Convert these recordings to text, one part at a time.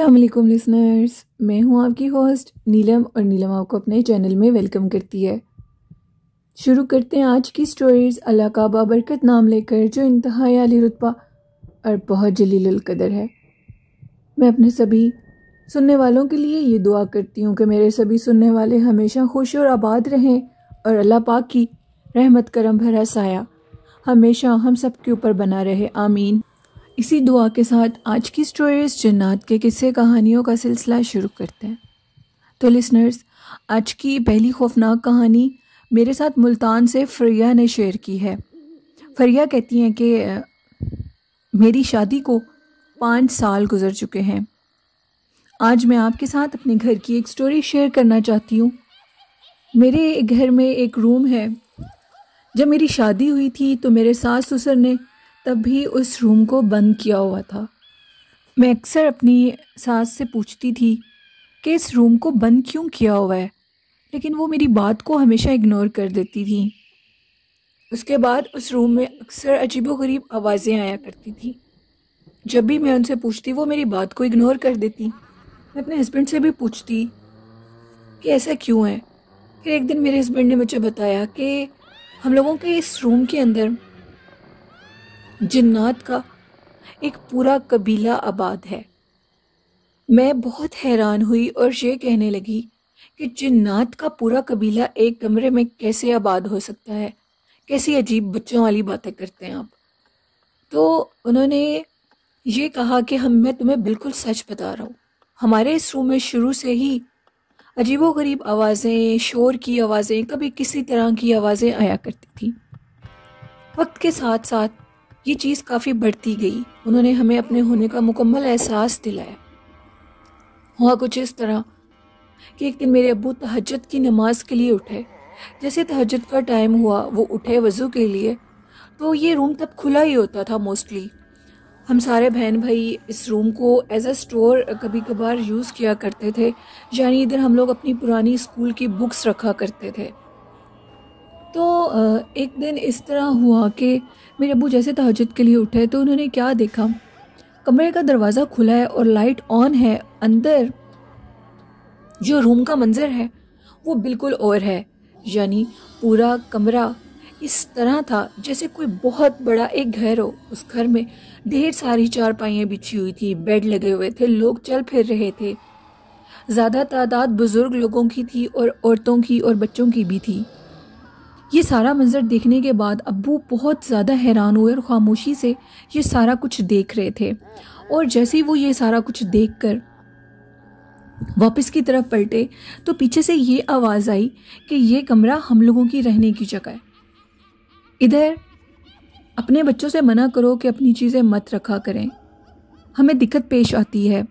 अस्सलाम वालेकुम लिसनर्स मैं हूँ आपकी होस्ट नीलम और नीलम आपको अपने चैनल में वेलकम करती है। शुरू करते हैं आज की स्टोरीज़ अल्लाह का बाबरकत नाम लेकर, जो इंतहाई आली रुतबा और बहुत जलील कदर है। मैं अपने सभी सुनने वालों के लिए ये दुआ करती हूँ कि मेरे सभी सुनने वाले हमेशा खुश और आबाद रहें और अल्लाह पाक की रहमत करम भरा साया हमेशा हम सब के ऊपर बना रहे। आमीन। इसी दुआ के साथ आज की स्टोरीज जन्नात के किस्से कहानियों का सिलसिला शुरू करते हैं। तो लिसनर्स आज की पहली खौफनाक कहानी मेरे साथ मुल्तान से फरिया ने शेयर की है। फरिया कहती हैं कि मेरी शादी को पाँच साल गुजर चुके हैं। आज मैं आपके साथ अपने घर की एक स्टोरी शेयर करना चाहती हूँ। मेरे घर में एक रूम है। जब मेरी शादी हुई थी तो मेरे सास ससुर ने तब भी उस रूम को बंद किया हुआ था। मैं अक्सर अपनी सास से पूछती थी कि इस रूम को बंद क्यों किया हुआ है, लेकिन वो मेरी बात को हमेशा इग्नोर कर देती थी। उसके बाद उस रूम में अक्सर अजीबो गरीब आवाज़ें आया करती थी। जब भी मैं उनसे पूछती, वो मेरी बात को इग्नोर कर देती। मैं अपने हस्बैंड से भी पूछती कि ऐसा क्यों है? फिर एक दिन मेरे हस्बैंड ने मुझे बताया कि हम लोगों के इस रूम के अंदर जिन्नात का एक पूरा कबीला आबाद है। मैं बहुत हैरान हुई और ये कहने लगी कि जिन्नात का पूरा कबीला एक कमरे में कैसे आबाद हो सकता है? कैसी अजीब बच्चों वाली बातें करते हैं आप। तो उन्होंने ये कहा कि हम, मैं तुम्हें बिल्कुल सच बता रहा हूँ। हमारे इस रूम में शुरू से ही अजीबो गरीब आवाज़ें, शोर की आवाज़ें, कभी किसी तरह की आवाज़ें आया करती थी। वक्त के साथ साथ ये चीज़ काफ़ी बढ़ती गई। उन्होंने हमें अपने होने का मुकम्मल एहसास दिलाया। हुआ कुछ इस तरह कि एक दिन मेरे अबू तहजद की नमाज़ के लिए उठे। जैसे तहजद का टाइम हुआ, वो उठे वज़ू के लिए तो ये रूम तब खुला ही होता था मोस्टली। हम सारे बहन भाई इस रूम को एज अ स्टोर कभी कभार यूज़ किया करते थे, यानी इधर हम लोग अपनी पुरानी स्कूल की बुक्स रखा करते थे। तो एक दिन इस तरह हुआ कि मेरे अबू जैसे तहजद के लिए उठे तो उन्होंने क्या देखा? कमरे का दरवाज़ा खुला है और लाइट ऑन है। अंदर जो रूम का मंज़र है, वो बिल्कुल और है। यानी पूरा कमरा इस तरह था जैसे कोई बहुत बड़ा एक घर हो। उस घर में ढेर सारी चारपाइयाँ बिछी हुई थी, बेड लगे हुए थे, लोग चल फिर रहे थे। ज़्यादा तादाद बुज़ुर्ग लोगों की थी और औरतों की और बच्चों की भी थी। ये सारा मंज़र देखने के बाद अब्बू बहुत ज़्यादा हैरान हुए और ख़ामोशी से ये सारा कुछ देख रहे थे। और जैसे ही वो ये सारा कुछ देख कर वापस की तरफ़ पलटे तो पीछे से ये आवाज़ आई कि ये कमरा हम लोगों की रहने की जगह है। इधर अपने बच्चों से मना करो कि अपनी चीज़ें मत रखा करें। हमें दिक्कत पेश आती है।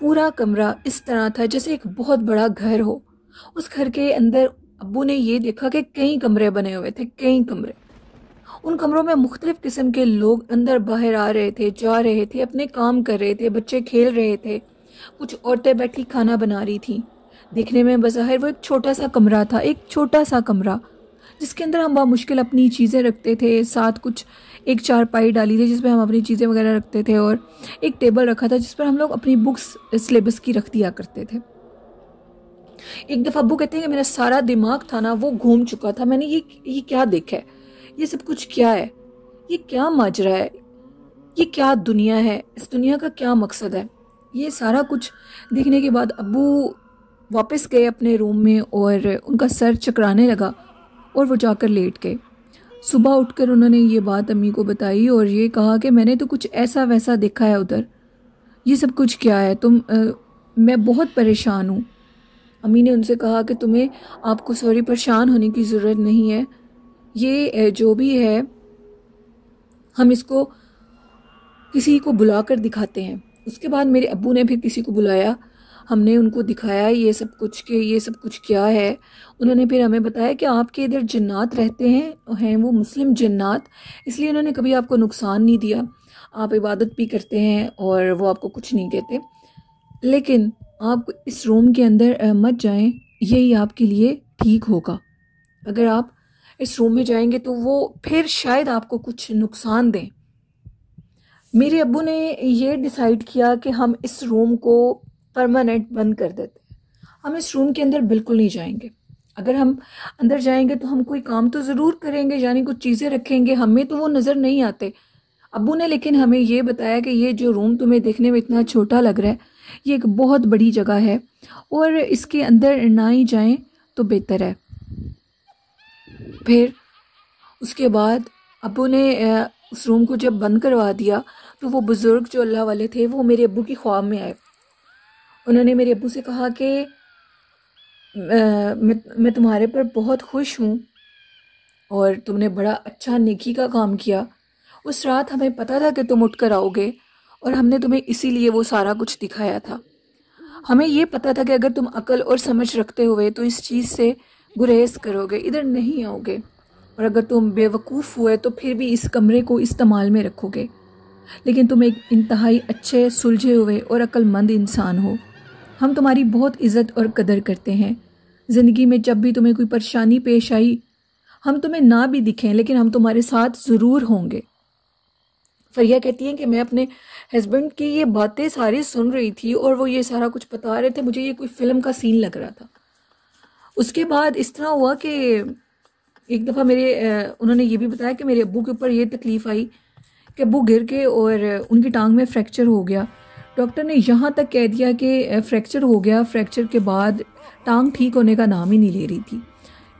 पूरा कमरा इस तरह था जैसे एक बहुत बड़ा घर हो। उस घर के अंदर अब्बू ने ये देखा कि कई कमरे बने हुए थे, कई कमरे। उन कमरों में मुख्तलिफ़ किस्म के लोग अंदर बाहर आ रहे थे, जा रहे थे, अपने काम कर रहे थे, बच्चे खेल रहे थे, कुछ औरतें बैठी खाना बना रही थी। देखने में बज़ाहिर वो एक छोटा सा कमरा था, एक छोटा सा कमरा, जिसके अंदर हम मुश्किल अपनी चीज़ें रखते थे, साथ कुछ एक चारपाई डाली थी जिसमें हम अपनी चीज़ें वगैरह रखते थे और एक टेबल रखा था जिस पर हम लोग अपनी बुक्स, सिलेबस की रख दिया करते थे। एक दफ़ा अबू कहते हैं कि मेरा सारा दिमाग था ना वो घूम चुका था। मैंने ये ये क्या देखा है? ये सब कुछ क्या है? ये क्या माजरा है? ये क्या दुनिया है? इस दुनिया का क्या मकसद है? ये सारा कुछ देखने के बाद अबू वापस गए अपने रूम में और उनका सर चकराने लगा और वो जाकर लेट गए। सुबह उठकर उन्होंने ये बात अम्मी को बताई और ये कहा कि मैंने तो कुछ ऐसा वैसा देखा है उधर। ये सब कुछ क्या है? तुम आ, मैं बहुत परेशान हूँ। अम्मी ने उनसे कहा कि तुम्हें आपको सॉरी परेशान होने की ज़रूरत नहीं है। ये जो भी है, हम इसको किसी को बुला कर दिखाते हैं। उसके बाद मेरे अबू ने फिर किसी को बुलाया। हमने उनको दिखाया, ये सब कुछ के, ये सब कुछ क्या है? उन्होंने फिर हमें बताया कि आपके इधर जन्नात रहते हैं हैं वो मुस्लिम जन्नात, इसलिए उन्होंने कभी आपको नुकसान नहीं दिया। आप इबादत भी करते हैं और वो आपको कुछ नहीं कहते। लेकिन आप इस रूम के अंदर मत जाएँ। यही आपके लिए ठीक होगा। अगर आप इस रूम में जाएँगे तो वो फिर शायद आपको कुछ नुकसान दें। मेरे अबू ने ये डिसाइड किया कि हम इस रूम को परमानेंट बंद कर देते हैं। हम इस रूम के अंदर बिल्कुल नहीं जाएँगे। अगर हम अंदर जाएँगे तो हम कोई काम तो ज़रूर करेंगे, यानी कुछ चीज़ें रखेंगे। हमें तो वो नज़र नहीं आते। अबू ने लेकिन हमें ये बताया कि ये जो रूम तुम्हें देखने में इतना छोटा लग रहा है ये एक बहुत बड़ी जगह है और इसके अंदर ना ही जाएँ तो बेहतर है। फिर उसके बाद अबू ने उस रूम को जब बंद करवा दिया तो वो बुज़ुर्ग जो अल्लाह वाले थे, वो मेरे अबू की ख्वाब में आए। उन्होंने मेरे अबू से कहा कि मैं मैं तुम्हारे पर बहुत खुश हूँ और तुमने बड़ा अच्छा नेकी का काम किया। उस रात हमें पता था कि तुम उठ कर आओगे और हमने तुम्हें इसीलिए वो सारा कुछ दिखाया था। हमें ये पता था कि अगर तुम अकल और समझ रखते हुए तो इस चीज़ से गुरेज करोगे, इधर नहीं आओगे। और अगर तुम बेवकूफ़ हुए तो फिर भी इस कमरे को इस्तेमाल में रखोगे। लेकिन तुम एक इंतहाई अच्छे, सुलझे हुए और अक्लमंद इंसान हो। हम तुम्हारी बहुत इज़्ज़त और कदर करते हैं। ज़िंदगी में जब भी तुम्हें कोई परेशानी पेश आई, हम तुम्हें ना भी दिखें, लेकिन हम तुम्हारे साथ ज़रूर होंगे। फरिया कहती हैं कि मैं अपने हस्बैंड की ये बातें सारी सुन रही थी और वो ये सारा कुछ बता रहे थे, मुझे ये कोई फ़िल्म का सीन लग रहा था। उसके बाद इस तरह हुआ कि एक दफ़ा मेरे उन्होंने ये भी बताया कि मेरे अब्बू के ऊपर ये तकलीफ़ आई कि अबू गिर के और उनकी टांग में फ्रैक्चर हो गया। डॉक्टर ने यहाँ तक कह दिया कि फ्रैक्चर हो गया। फ्रैक्चर के बाद टांग ठीक होने का नाम ही नहीं ले रही थी।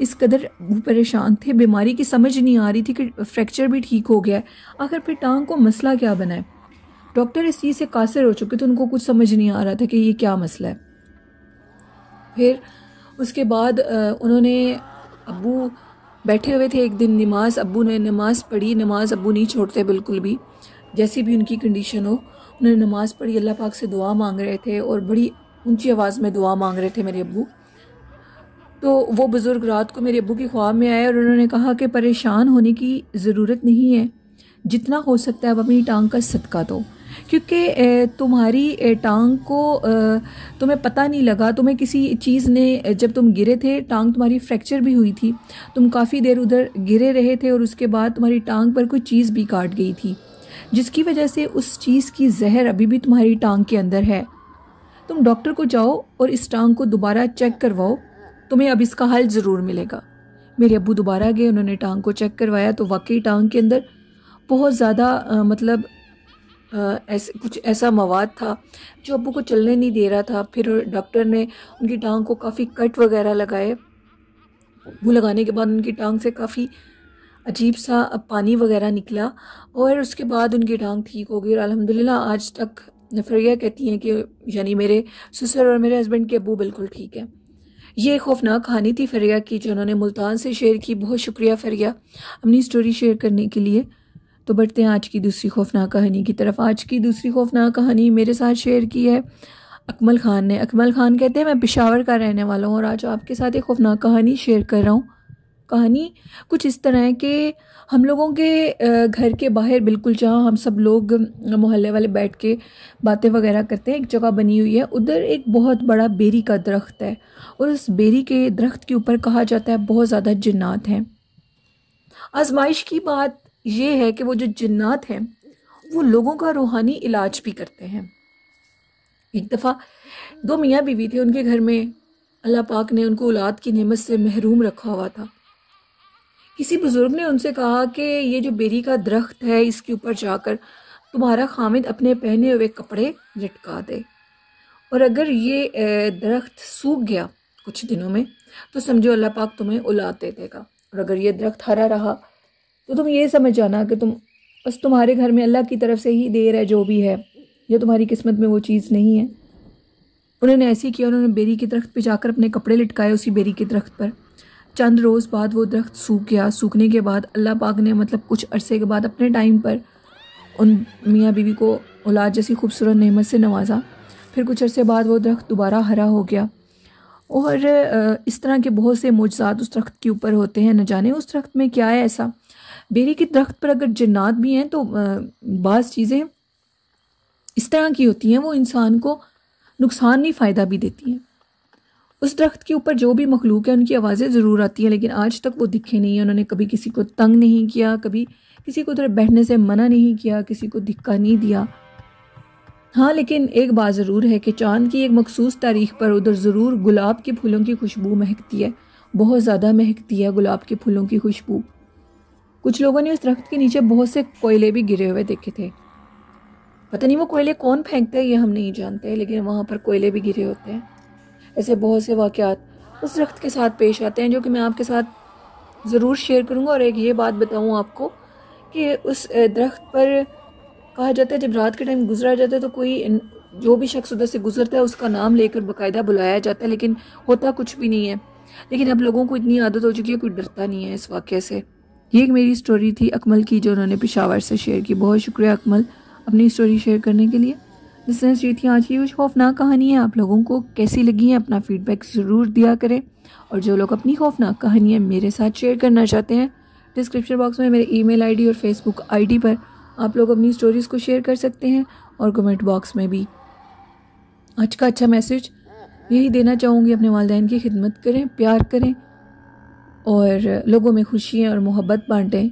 इस कदर वो परेशान थे, बीमारी की समझ नहीं आ रही थी कि फ्रैक्चर भी ठीक हो गया है। आखिर फिर टांग को मसला क्या बना है? डॉक्टर इस चीज़ से कासिर हो चुके थे, उनको कुछ समझ नहीं आ रहा था कि ये क्या मसला है। फिर उसके बाद उन्होंने अबू बैठे हुए थे एक दिन नमाज़, अबू ने नमाज़ पढ़ी, नमाज़ अबू नहीं छोड़ते बिल्कुल भी, जैसी भी उनकी कंडीशन हो। उन्होंने नमाज़ पढ़ी, अल्लाह पाक से दुआ मांग रहे थे और बड़ी ऊँची आवाज़ में दुआ मांग रहे थे मेरे अबू। तो वो बुज़ुर्ग रात को मेरे अबू की ख्वाब में आए और उन्होंने कहा कि परेशान होने की ज़रूरत नहीं है। जितना हो सकता है अब अपनी टांग का सदका दो। क्योंकि तुम्हारी टांग को तुम्हें पता नहीं लगा, तुम्हें किसी चीज़ ने, जब तुम गिरे थे, टांग तुम्हारी फ्रैक्चर भी हुई थी। तुम काफ़ी देर उधर गिरे रहे थे और उसके बाद तुम्हारी टांग पर कोई चीज़ भी काट गई थी। जिसकी वजह से उस चीज़ की जहर अभी भी तुम्हारी टांग के अंदर है। तुम डॉक्टर को जाओ और इस टांग को दोबारा चेक करवाओ। तुम्हें अब इसका हल ज़रूर मिलेगा। मेरे अबू दोबारा गए, उन्होंने टांग को चेक करवाया तो वाकई टांग के अंदर बहुत ज़्यादा मतलब ऐसे, कुछ ऐसा मवाद था जो अबू को चलने नहीं दे रहा था। फिर डॉक्टर ने उनकी टांग को काफ़ी कट वगैरह लगाए। वो लगाने के बाद उनकी टांग से काफ़ी अजीब सा पानी वगैरह निकला और उसके बाद उनकी टांग ठीक हो गई। और अलहमदिल्ला आज तक नफरिया कहती हैं कि, यानी मेरे ससुर और मेरे हस्बैंड के अबू बिल्कुल ठीक है। ये खौफनाक कहानी थी फरिया की, जो उन्होंने मुल्तान से शेयर की, बहुत शुक्रिया फरिया, अपनी स्टोरी शेयर करने के लिए। तो बढ़ते हैं आज की दूसरी खौफनाक कहानी की तरफ़। आज की दूसरी खौफनाक कहानी मेरे साथ शेयर की है अकमल ख़ान ने। अकमल ख़ान कहते हैं, मैं पिशावर का रहने वाला हूँ और आज आपके साथ एक खौफनाक कहानी शेयर कर रहा हूँ। कहानी कुछ इस तरह है कि हम लोगों के घर के बाहर बिल्कुल जहाँ हम सब लोग मोहल्ले वाले बैठ के बातें वगैरह करते हैं, एक जगह बनी हुई है। उधर एक बहुत बड़ा बेरी का दरख्त है और उस बेरी के दरख्त के ऊपर कहा जाता है बहुत ज़्यादा जन्नात हैं। आजमाइश की बात यह है कि वो जो जिन्नात हैं, वो लोगों का रूहानी इलाज भी करते हैं। एक दफ़ा दो मियाँ बीवी थे उनके घर में, अल्लाह पाक ने उनको औलाद की नेमत से महरूम रखा हुआ था। किसी बुज़ुर्ग ने उनसे कहा कि ये जो बेरी का दरख्त है, इसके ऊपर जाकर तुम्हारा खामिद अपने पहने हुए कपड़े लटका दे। और अगर ये दरख्त सूख गया कुछ दिनों में तो समझो अल्लाह पाक तुम्हें औलाद दे देगा। और अगर ये दरख्त हरा रहा तो तुम ये समझ जाना कि तुम, बस तुम्हारे घर में अल्लाह की तरफ़ से ही देर है जो भी है जो तुम्हारी किस्मत में वो चीज़ नहीं है। उन्होंने ऐसे ही किया, उन्होंने बेरी के दरख्त पर जाकर अपने कपड़े लटकाए उसी बेरी के दरख्त पर। चंद रोज़ बाद वो दरख्त सूख गया। सूखने के बाद अल्लाह पाक ने मतलब कुछ अरसे के बाद अपने टाइम पर उन मियाँ बीवी को औलाद जैसी खूबसूरत नमत से नवाजा। फिर कुछ अरसे बाद वो दरख्त दोबारा हरा हो गया। और इस तरह के बहुत से मुजजात उस दरख्त के ऊपर होते हैं। न जाने उस दरख्त में क्या है ऐसा। बेरी के दरख्त पर अगर जन्नात भी हैं तो बाज़ चीज़ें इस तरह की होती हैं। वो इंसान को नुकसान नहीं, फ़ायदा भी देती हैं। उस दरख्त के ऊपर जो भी मखलूक है, उनकी आवाज़ें ज़रूर आती हैं, लेकिन आज तक वो दिखे नहीं हैं। उन्होंने कभी किसी को तंग नहीं किया, कभी किसी को उधर बैठने से मना नहीं किया, किसी को धिक्का नहीं दिया। हाँ लेकिन एक बात ज़रूर है कि चाँद की एक मखसूस तारीख पर उधर ज़रूर गुलाब के फूलों की खुशबू महकती है। बहुत ज़्यादा महकती है गुलाब के फूलों की खुशबू। कुछ लोगों ने उस दरख्त के नीचे बहुत से कोयले भी गिरे हुए देखे थे। पता नहीं वो कोयले कौन फेंकता है, ये हम नहीं जानते, लेकिन वहाँ पर कोयले भी गिरे होते हैं। ऐसे बहुत से वाक़ात उस दरख्त के साथ पेश आते हैं जो कि मैं आपके साथ ज़रूर शेयर करूँगा और एक ये बात बताऊँ आपको कि उस दरख्त पर कहा जाता है, जब रात के टाइम गुजरा जाता है तो कोई जो भी शख्स उधर से गुजरता है, उसका नाम लेकर बाकायदा बुलाया जाता है, लेकिन होता कुछ भी नहीं है। लेकिन अब लोगों को इतनी आदत हो चुकी है, कोई डरता नहीं है इस वाक़े से। ये एक मेरी स्टोरी थी अकमल की, जो उन्होंने पिशावर से शेयर की। बहुत शुक्रिया अकमल अपनी स्टोरी शेयर करने के लिए। लिसनर्स ये थी आज की कुछ खौफनाक कहानी है। आप लोगों को कैसी लगी है? अपना फीडबैक ज़रूर दिया करें। और जो लोग अपनी खौफनाक कहानियाँ मेरे साथ शेयर करना चाहते हैं डिस्क्रिप्शन बॉक्स में मेरे ईमेल आईडी और फेसबुक आईडी पर आप लोग अपनी स्टोरीज़ को शेयर कर सकते हैं और कमेंट बॉक्स में भी। आज का अच्छा मैसेज यही देना चाहूँगी अपने वालदेन की खिदमत करें, प्यार करें और लोगों में खुशियाँ और मोहब्बत बांटें।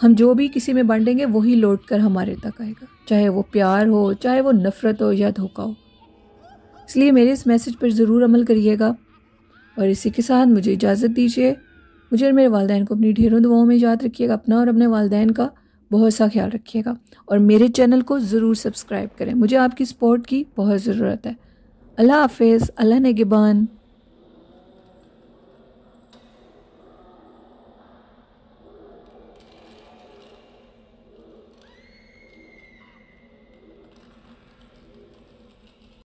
हम जो भी किसी में बांटेंगे, वही लौट कर हमारे तक आएगा। चाहे वो प्यार हो, चाहे वो नफ़रत हो या धोखा हो। इसलिए मेरे इस मैसेज पर ज़रूर अमल करिएगा और इसी के साथ मुझे इजाज़त दीजिए। मुझे और मेरे वालदेन को अपनी ढेरों दुआओं में याद रखिएगा, अपना और अपने वालदेन का बहुत सा ख्याल रखिएगा। और मेरे चैनल को ज़रूर सब्सक्राइब करें। मुझे आपकी सपोर्ट की बहुत ज़रूरत है। अल्लाह हाफिज़, अल्लाह ने